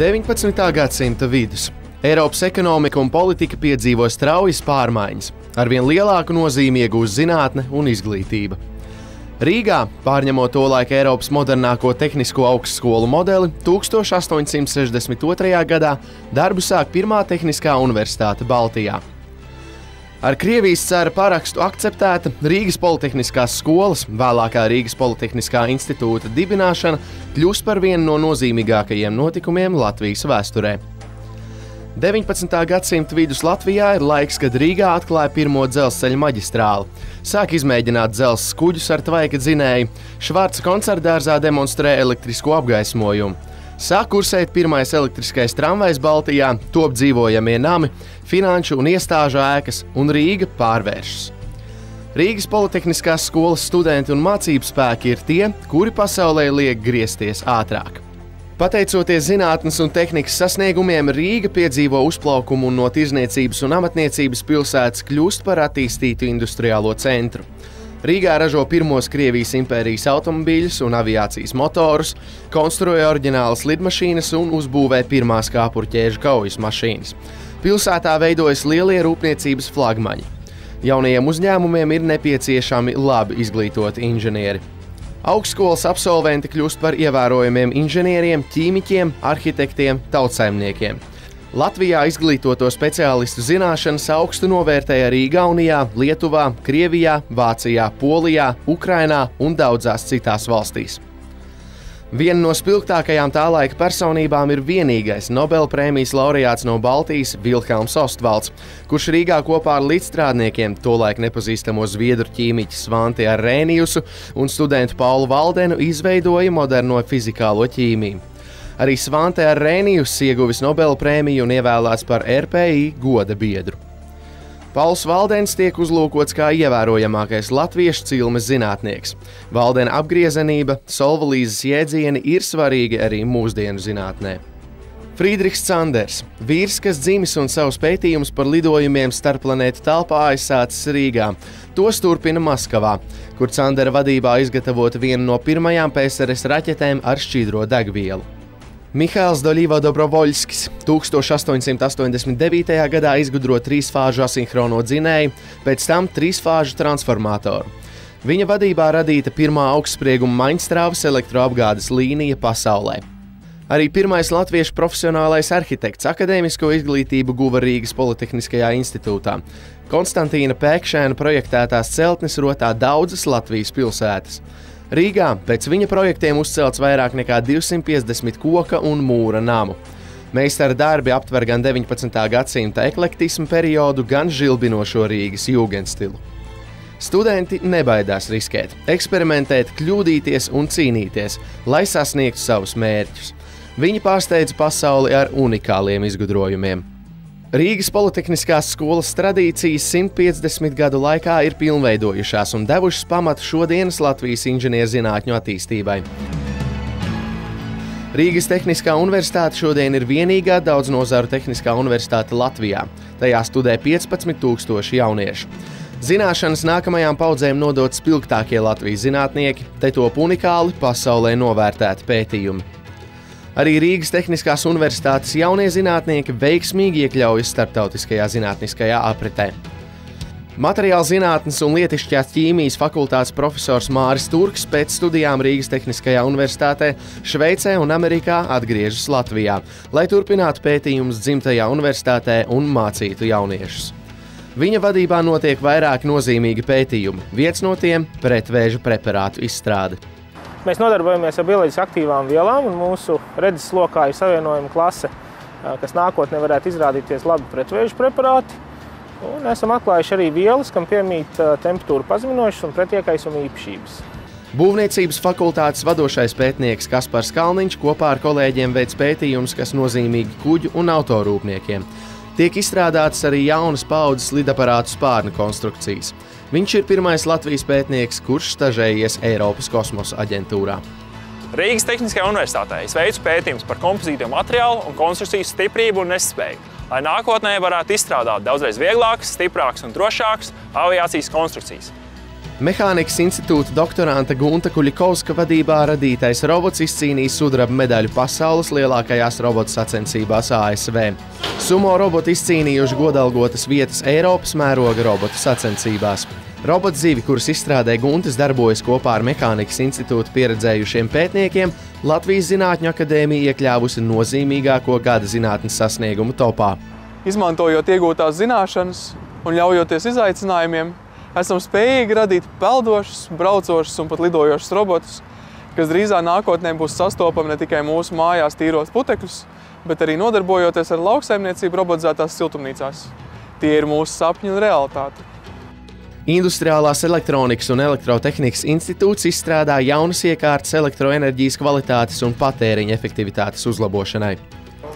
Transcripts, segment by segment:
19. gadsimta vidus. Eiropas ekonomika un politika piedzīvo straujas pārmaiņas, arvien lielāku nozīmi iegūst zinātne un izglītība. Rīgā, pārņemot to laiku Eiropas modernāko tehnisko augstskolu modeli, 1862. gadā darbu sāk pirmā tehniskā universitāte Baltijā. Ar Krievijas cara parakstu akceptēta Rīgas Politehniskās skolas, vēlākā Rīgas Politehniskā institūta dibināšana kļūst par vienu no nozīmīgākajiem notikumiem Latvijas vēsturē. 19. gadsimta vidus Latvijā ir laiks, kad Rīgā atklāja pirmo dzelzceļa maģistrāli. Sāk izmēģināt dzelzceļa kuģus ar tvaika dzinēju, Švārca koncertdārzā demonstrē elektrisko apgaismojumu. Sāk kursēt pirmais elektriskais tramvajs Baltijā, top dzīvojamie nami, finanšu un iestāžu ēkas, un Rīga pārvēršas. Rīgas Politehniskās skolas studenti un mācību spēki ir tie, kuri pasaulē liek griezties ātrāk. Pateicoties zinātnes un tehnikas sasniegumiem, Rīga piedzīvo uzplaukumu un no tirzniecības un amatniecības pilsētas kļūst par attīstītu industriālo centru. Rīgā ražo pirmos Krievijas impērijas automobīļus un aviācijas motorus, konstruē oriģinālas lidmašīnas un uzbūvē pirmās kāpurķēžu kaujas mašīnas. Pilsētā veidojas lielie rūpniecības flagmaņi. Jaunajiem uzņēmumiem ir nepieciešami labi izglītoti inženieri. Augstskolas absolventi kļūst par ievērojamiem inženieriem, ķīmiķiem, arhitektiem, tautsājumniekiem. Latvijā izglītoto speciālistu zināšanas augstu novērtēja arī Igaunijā, Lietuvā, Krievijā, Vācijā, Polijā, Ukrainā un daudzās citās valstīs. Viena no spilgtākajām tā laika personībām ir vienīgais Nobelprēmijas laureāts no Baltijas Vilhelms Ostvalds, kurš Rīgā kopā ar līdzstrādniekiem, tolaik nepazīstamo zviedru ķīmiķu Svanti ar Rēnijusu un studentu Paulu Valdenu izveidoja moderno fizikālo ķīmiju. Arī Svante ar Rēnijus ieguvis Nobela prēmiju un ievēlēts par RPI goda biedru. Pauls Valdens tiek uzlūkots kā ievērojamākais latviešu cilmes zinātnieks. Valdena apgriezenība, solvalīzes jēdzieni ir svarīgi arī mūsdienu zinātnē. Friedrichs Sanders, vīrs, kas dzimis un savus pētījumus par lidojumiem starpplanētu telpā aizsācis Rīgā, tos turpina Maskavā, kur Sandera vadībā izgatavota viena no pirmajām PSRS raķetēm ar šķīdro degvielu. Mihails Doļīvo Dobrovoļskis 1889. gadā izgudro trīsfāžu asinhrono dzinēju, pēc tam trīsfāžu transformatoru. Viņa vadībā radīta pirmā augstsprieguma maņstrāvas elektroapgādes līnija pasaulē. Arī pirmais latviešu profesionālais arhitekts akadēmisko izglītību guva Rīgas Politehniskajā institūtā. Konstantīna Pēkšēna projektētās celtnes rotā daudzas Latvijas pilsētas. Rīgā pēc viņa projektiem uzcelts vairāk nekā 250 koka un mūra namu. Meistara darbi aptver gan 19. gadsimta eklektismu periodu, gan žilbinošo Rīgas jūgenstilu. Studenti nebaidās riskēt, eksperimentēt, kļūdīties un cīnīties, lai sasniegtu savus mērķus. Viņi pārsteidza pasauli ar unikāliem izgudrojumiem. Rīgas Politehniskās skolas tradīcijas 150 gadu laikā ir pilnveidojušās un devušas pamatu šodienas Latvijas inženierzinātņu attīstībai. Rīgas Tehniskā universitāte šodien ir vienīgā daudznazaru tehniskā universitāte Latvijā. Tajā studē 15,000 jauniešu. Zināšanas nākamajām paudzēm nodot spilgtākie Latvijas zinātnieki, te top unikāli pasaulē novērtēti pētījumi. Arī Rīgas Tehniskās Universitātes jaunie zinātnieki veiksmīgi iekļaujas starptautiskajā zinātniskajā apritē. Materiāla zinātnes un lietišķās ķīmijas fakultātes profesors Māris Turks pēc studijām Rīgas Tehniskajā Universitātē, Šveicē un Amerikā atgriežas Latvijā, lai turpinātu pētījumus dzimtajā universitātē un mācītu jauniešus. Viņa vadībā notiek vairāki nozīmīgi pētījumi, viens no tiem - pretvēža preparātu izstrāde. Mēs nodarbojamies ar bioloģiski aktīvām vielām, un mūsu redzes lokā ir savienojuma klase, kas nākotnē varētu izrādīties labi pretvēžu preparāti. Un esam atklājuši arī vielas, kam piemīt temperatūra pazeminošas un pretiekaisuma īpašības. Būvniecības fakultātes vadošais pētnieks Kaspars Kalniņš kopā ar kolēģiem veids pētījumus, kas nozīmīgi kuģu un autorūpniekiem. Tiek izstrādātas arī jaunas paudzes lidaparātu spārnu konstrukcijas. Viņš ir pirmais Latvijas pētnieks, kurš stažējies Eiropas kosmosa aģentūrā. Rīgas Tehniskajā universitātē es veicu pētījumus par kompozīto materiālu un konstrukciju stiprību un nespēju, lai nākotnē varētu izstrādāt daudzreiz vieglākas, stiprākas un drošākas aviācijas konstrukcijas. Mehānikas institūta doktoranta Gunta Kuļikovska vadībā radītais robots izcīnīja sudraba medaļu pasaules lielākajās robotu sacensībās ASV. Sumo roboti izcīnījuši godalgotas vietas Eiropas mēroga robotu sacensībās. Robots zivi, kuras izstrādē Guntas, darbojas kopā ar Mehānikas institūta pieredzējušiem pētniekiem, Latvijas Zinātņu akadēmija iekļāvusi nozīmīgāko gada zinātnes sasniegumu topā. Izmantojot iegūtās zināšanas un ļaujoties izaicinājumiem, esam spējīgi radīt peldošus, braucošus un pat lidojošus robotus, kas drīzā nākotnē būs sastopami ne tikai mūsu mājās tīros putekļus, bet arī nodarbojoties ar lauksaimniecību robotizētās siltumnīcās. Tie ir mūsu sapņi un realitāte. Industriālās elektronikas un elektrotehnikas institūts izstrādā jaunas iekārtas elektroenerģijas kvalitātes un patēriņa efektivitātes uzlabošanai.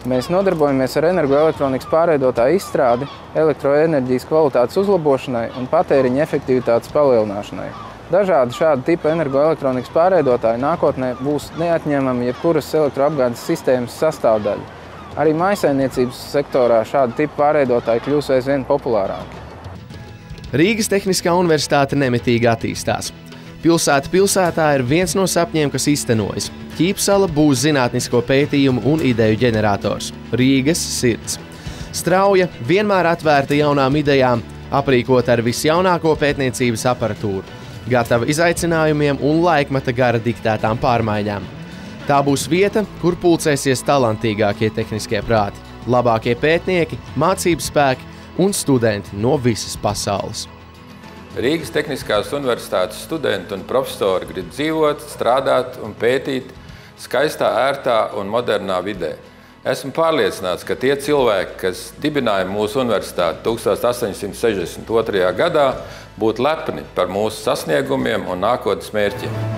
Mēs nodarbojamies ar energoelektronikas pārveidotāju izstrādi, elektroenerģijas kvalitātes uzlabošanai un patēriņa efektivitātes palielināšanai. Dažādi šāda tipa energoelektronikas pārveidotāji nākotnē būs neatņemami jebkuras elektroapgādes sistēmas sastāvdaļa. Arī maisainiecības sektorā šāda tipa pārveidotāji kļūs aizvien populārāki. Rīgas Tehniskā universitāte nemitīgi attīstās. Pilsēta pilsētā ir viens no sapņiem, kas īstenojas. Ķīpsala būs zinātnisko pētījumu un ideju ģenerators - Rīgas sirds. Strauja, vienmēr atvērta jaunām idejām, aprīkota ar visjaunāko pētniecības aparatūru, gatava izaicinājumiem un laikmeta gara diktētām pārmaiņām. Tā būs vieta, kur pulcēsies talantīgākie tehniskie prāti, labākie pētnieki, mācību spēki un studenti no visas pasaules. Rīgas Tehniskās Universitātes studenti un profesori grib dzīvot, strādāt un pētīt skaistā, ērtā un modernā vidē. Esmu pārliecināts, ka tie cilvēki, kas dibināja mūsu universitāti 1862. gadā, būtu lepni par mūsu sasniegumiem un nākotnes mērķiem.